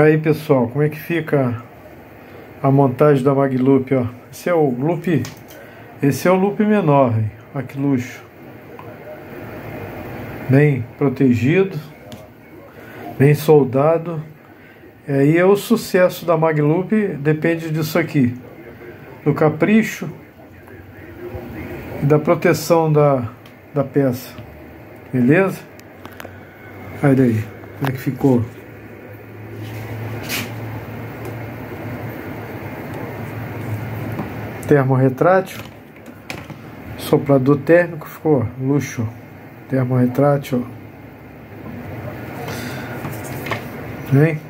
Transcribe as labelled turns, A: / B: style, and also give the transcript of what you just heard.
A: Aí pessoal, como é que fica a montagem da Magloop, ó. Esse é o loop, esse é o loop menor, hein? olha que luxo. Bem protegido, bem soldado. E aí é o sucesso da Magloop, depende disso aqui. Do capricho e da proteção da, da peça. Beleza? Olha daí, como é que ficou. Termorretrátil, soplador térmico, ficou luxo, termorretrátil, vem